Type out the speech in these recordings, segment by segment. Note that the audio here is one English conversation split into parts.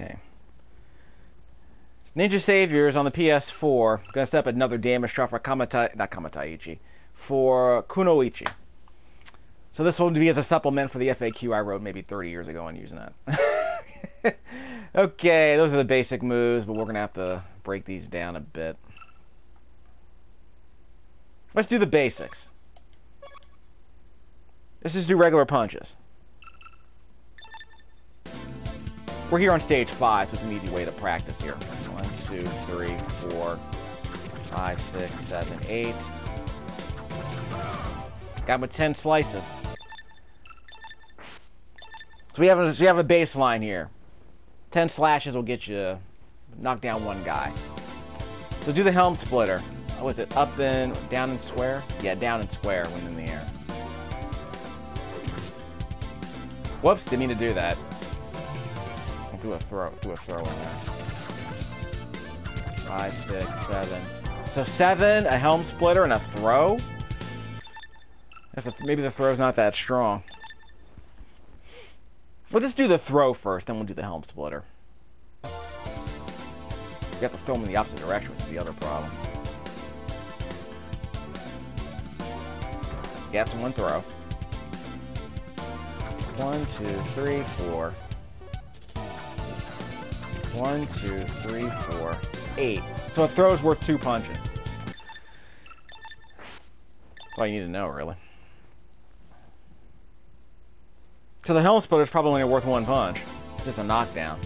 Okay. Ninja Saviors on the PS4. Gonna set up another damage drop for Kamata, not Kamaitachi, for Kunoichi. So this will be as a supplement for the FAQ I wrote maybe 30 years ago on using that. okay, those are the basic moves, but we're gonna have to break these down a bit. Let's do the basics. Let's just do regular punches. We're here on stage 5, so it's an easy way to practice here. 1, 2, 3, 4, 5, 6, 7, 8. Got my 10 slices. So we have a, so we have a baseline here. 10 slashes will get you, knock down one guy. So do the helm splitter. Oh, was it up and down and square? Yeah, down and square when in the air. Whoops, didn't mean to do that. Do a throw, do a throw in there. Five, six, seven. So seven, a helm splitter, and a throw? Maybe the throw's not that strong. We'll just do the throw first, then we'll do the helm splitter. You have to throw them in the opposite direction, which is the other problem. That's one throw. One, two, three, four. One, two, three, four, eight. So a throw is worth two punches. That's all you need to know, really. So the helm splitter is probably only worth one punch. Just a knockdown.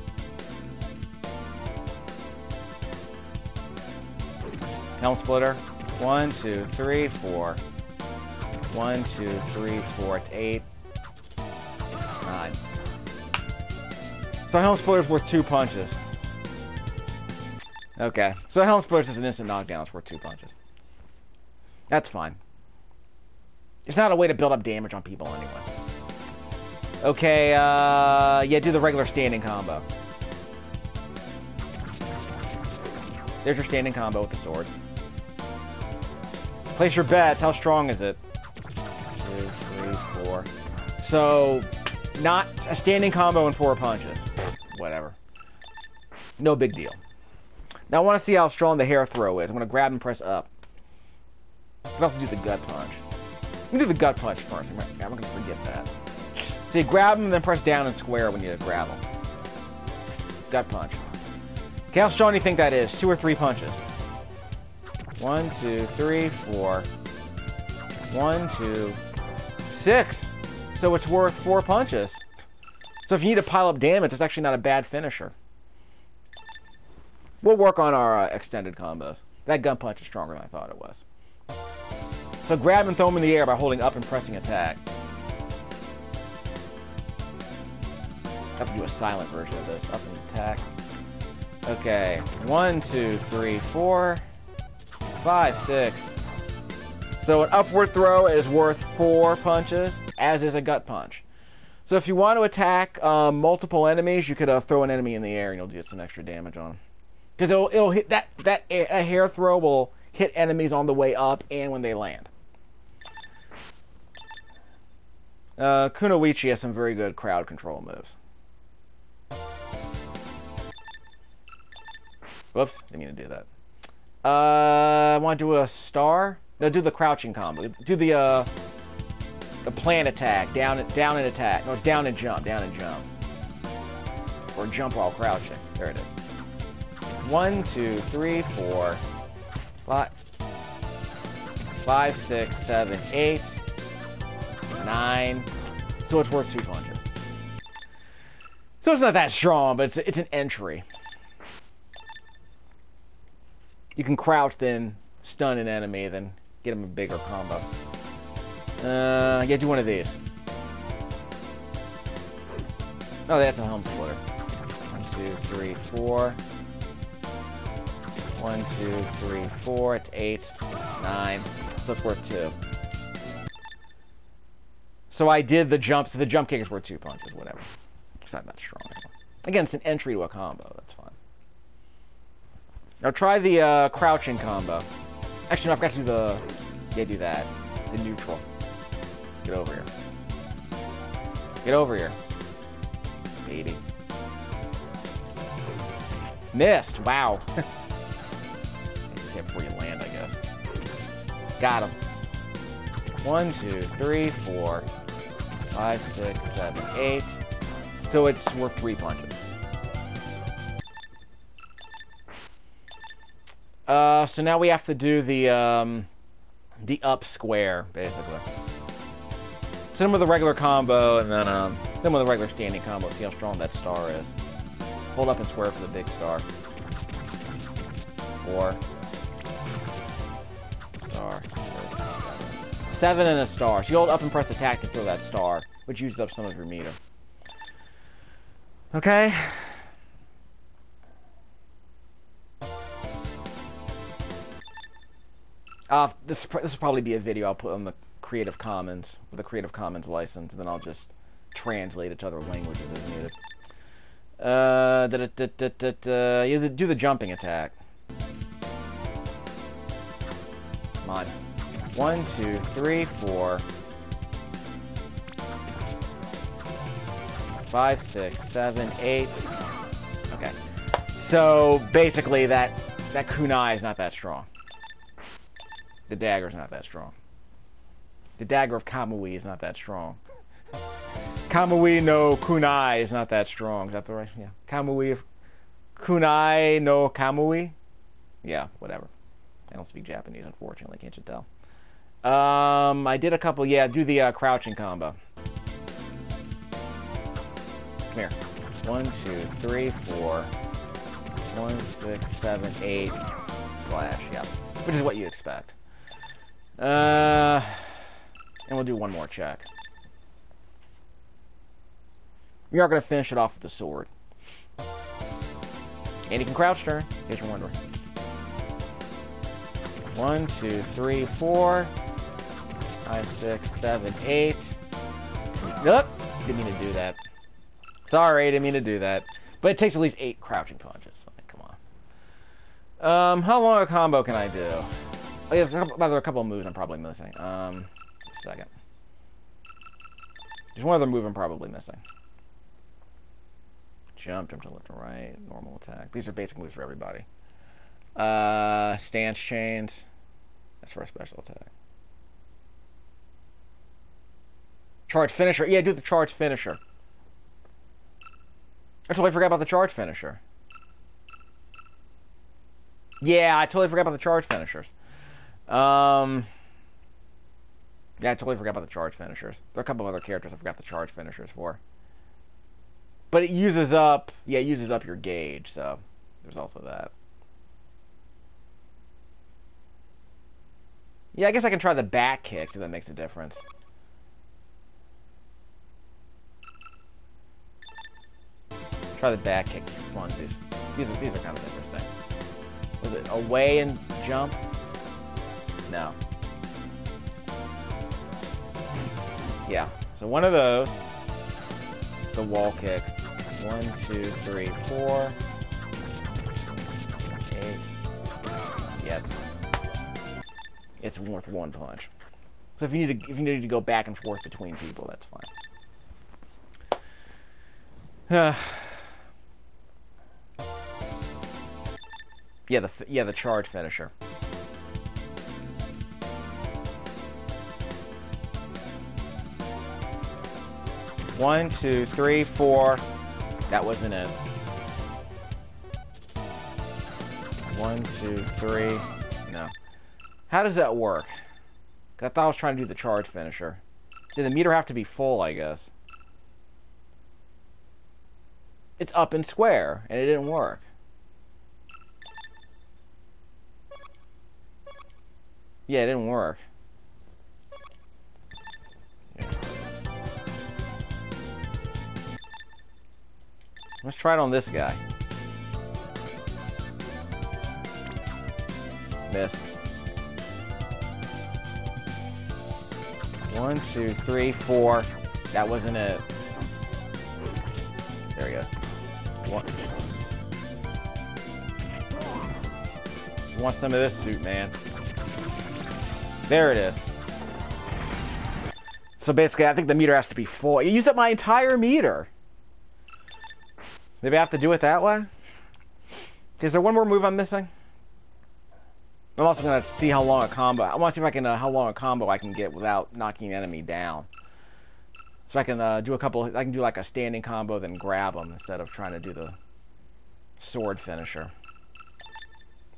Helm splitter. One, two, three, four. One, two, three, four. It's eight. So Helm Splitter's worth two punches. Okay. So Helm Splitter's is an instant knockdown. It's worth two punches. That's fine. It's not a way to build up damage on people anyway. Okay, uh... Yeah, do the regular standing combo. There's your standing combo with the sword. Place your bets. How strong is it? Two, three, four. So, not a standing combo and four punches. Whatever. No big deal. Now I want to see how strong the hair throw is. I'm going to grab and press up. I can also do the gut punch. Let me do the gut punch first. I'm going to forget that. So you grab him and then press down and square when you grab him. Gut punch. Okay, how strong do you think that is? Two or three punches? One, two, three, four. One, two, six. So it's worth four punches. So if you need to pile up damage, it's actually not a bad finisher. We'll work on our uh, extended combos. That gut punch is stronger than I thought it was. So grab and throw him in the air by holding up and pressing attack. I have to do a silent version of this. Up and attack. Okay. One, two, three, four, five, six. So an upward throw is worth four punches, as is a gut punch. So if you want to attack um, multiple enemies, you could uh, throw an enemy in the air and you'll get some extra damage on. Because it'll, it'll hit that that a hair throw will hit enemies on the way up and when they land. Uh, Kunoichi has some very good crowd control moves. Whoops, didn't mean to do that. Uh, I want to do a star. No, do the crouching combo. Do the uh, the plant attack. Down, down and attack. No, down and jump. Down and jump. Or jump while crouching. There it is. One, two, three, four, five, five, six, seven, eight, nine. So it's worth two punches. So it's not that strong, but it's it's an entry. You can crouch, then stun an enemy, then get him a bigger combo. Uh, yeah, do one of these. Oh, that's a helm splitter. One, two, three, four. One, two, three, four. It's eight, nine. So it's worth two. So I did the jump. So the jump kick is worth two punches, whatever. It's not that strong anymore. Again, it's an entry to a combo. That's fine. Now try the uh, crouching combo. Actually, no, I've got to do the... Yeah, do that. The neutral. Get over here. Get over here. 80. Missed. Wow. Hit before you land, I guess. Got him. One, two, three, four, five, six, seven, eight. So it's worth three punches. Uh, so now we have to do the, um, the up square, basically. Send him with a regular combo, and then, um, then with a regular standing combo, see how strong that star is. Hold up and square for the big star. Four. Star. Seven and a star. So you hold up and press attack to throw that star, which uses up some of your meter. Okay? Uh, this this will probably be a video I'll put on the Creative Commons with a Creative Commons license, and then I'll just translate it to other languages as needed. Uh, da, da, da, you do the jumping attack. Come on. One, two, three, four. Five, six, seven, eight. Okay. So basically that that kunai is not that strong. The dagger's not that strong. The dagger of Kamui is not that strong. Kamui no kunai is not that strong. Is that the right? Yeah. Kamui kunai no kamui. Yeah, whatever. I don't speak Japanese, unfortunately. Can't you tell? Um, I did a couple. Yeah, do the uh, crouching combo. Come here. One, two, three, four. One, six, seven, eight. Slash. Yep. Which is what you expect. Uh, and we'll do one more check. We are going to finish it off with the sword. And he can crouch turn, in case you're wondering. One, two, three, four, five, six, seven, eight. Nope, didn't mean to do that. Sorry, didn't mean to do that. But it takes at least eight crouching punches. come on. Um, how long a combo can I do? Oh, yeah, there's a couple, there are a couple of moves I'm probably missing. Um, second. There's one other move I'm probably missing. Jump, jump to left and right, normal attack. These are basic moves for everybody. Uh, stance chains. That's for a special attack. Charge finisher. Yeah, do the charge finisher. I totally forgot about the charge finisher. Yeah, I totally forgot about the charge finishers. Um, yeah, I totally forgot about the charge finishers. There are a couple of other characters I forgot the charge finishers for. But it uses up, yeah, it uses up your gauge, so there's also that. Yeah, I guess I can try the back kick, see if that makes a difference. Try the back kick. one, on, these. These are, these are kind of interesting. Was it away and jump? No. Yeah. So one of those. The wall kick. One, two, three, four. Eight. Yep. It's worth one punch. So if you need to if you need to go back and forth between people, that's fine. yeah, the yeah the charge finisher. One, two, three, four. That wasn't it. One, two, three. No. How does that work? I thought I was trying to do the charge finisher. Did the meter have to be full, I guess? It's up and square, and it didn't work. Yeah, it didn't work. Let's try it on this guy. Miss. One, two, three, four. That wasn't it. There we go. One. Want some of this suit, man. There it is. So basically, I think the meter has to be full. You used up my entire meter. Maybe I have to do it that way? Is there one more move I'm missing? I'm also gonna see how long a combo. I want to see if I can uh, how long a combo I can get without knocking an enemy down. So I can uh, do a couple. I can do like a standing combo, then grab them instead of trying to do the sword finisher.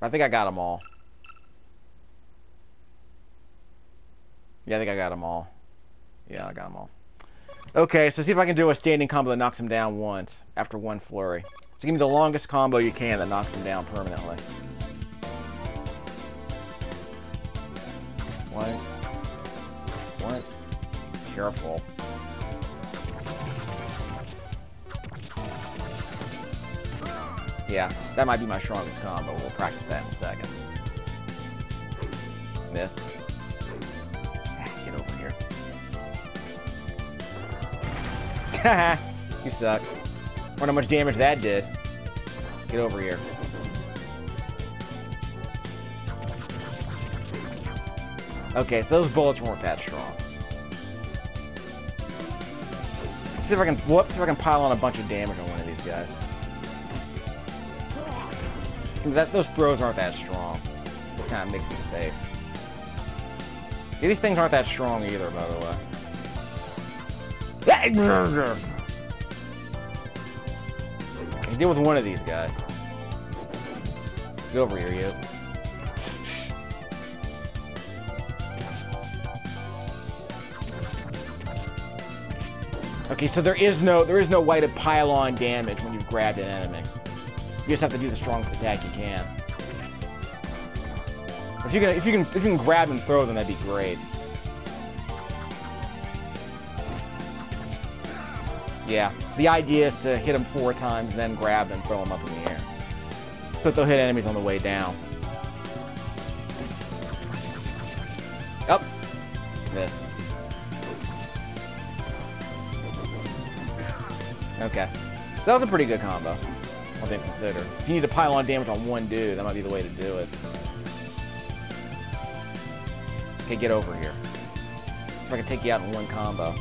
I think I got them all. Yeah, I think I got them all. Yeah, I got them all. Okay, so see if I can do a standing combo that knocks him down once after one flurry. So give me the longest combo you can that knocks him down permanently. What? What? Careful. Yeah, that might be my strongest combo. We'll practice that in a second. Miss. you suck. Wonder how much damage that did. Get over here. Okay, so those bullets weren't that strong. See if I can whoop, see if I can pile on a bunch of damage on one of these guys. That, those throws aren't that strong. It kind of makes me safe. These things aren't that strong either, by the way. I deal with one of these guys. Get over here, you. Okay, so there is no there is no way to pile on damage when you've grabbed an enemy. You just have to do the strongest attack you can. If you can if you can if you can grab and throw them, that'd be great. Yeah, the idea is to hit them four times, then grab them, throw them up in the air. So they'll hit enemies on the way down. Up. Miss. Okay. That was a pretty good combo. All things considered. If you need to pile on damage on one dude, that might be the way to do it. Okay, get over here. If I can take you out in one combo.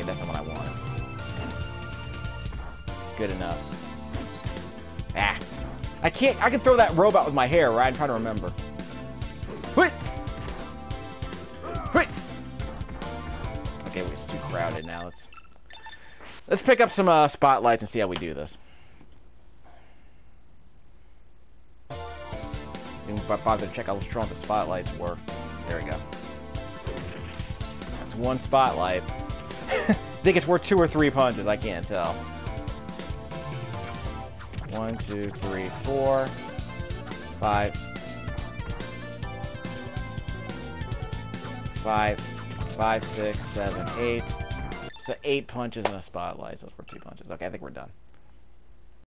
Okay, that's not what I want. Good enough. Ah. I can't, I can throw that robot with my hair, right? I'm trying to remember. Wait! Wait! Okay, we're just too crowded now. Let's let's pick up some uh, spotlights and see how we do this. Didn't bother to check how strong the spotlights were. There we go. That's one spotlight. I think it's worth two or three punches. I can't tell. One, two, three, four, five, five, five, six, seven, eight. So eight punches and a spotlight. So it's worth two punches. Okay, I think we're done.